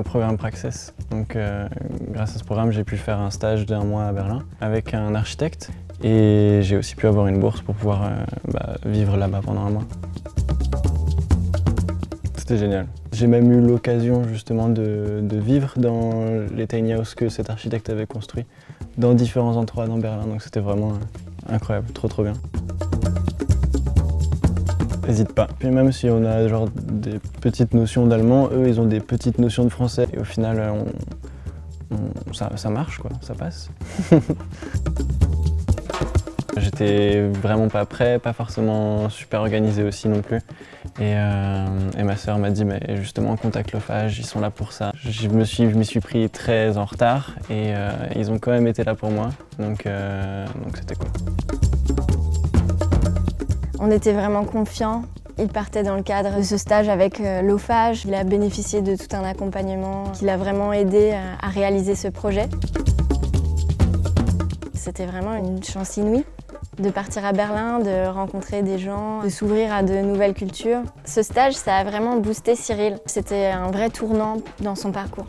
programme Praxis. Donc, euh, grâce à ce programme, j'ai pu faire un stage d'un mois à Berlin avec un architecte et j'ai aussi pu avoir une bourse pour pouvoir euh, bah, vivre là-bas pendant un mois. C'était génial. J'ai même eu l'occasion justement de, vivre dans les tiny houses que cet architecte avait construit dans différents endroits dans Berlin. Donc c'était vraiment incroyable, trop trop bien. N'hésite pas. Puis même si on a genre des petites notions d'allemand, eux ils ont des petites notions de français. Et au final, on, ça, ça marche quoi, ça passe. J'étais vraiment pas prêt, pas forcément super organisé aussi non plus. Et, euh, et ma sœur m'a dit, mais justement, contacte l'OFAGE, ils sont là pour ça. Je me suis, je m'y suis pris très en retard et euh, ils ont quand même été là pour moi, euh, donc c'était cool. On était vraiment confiants. Il partait dans le cadre de ce stage avec l'OFAGE. Il a bénéficié de tout un accompagnement qui l'a vraiment aidé à réaliser ce projet. C'était vraiment une chance inouïe de partir à Berlin, de rencontrer des gens, de s'ouvrir à de nouvelles cultures. Ce stage, ça a vraiment boosté Cyril. C'était un vrai tournant dans son parcours.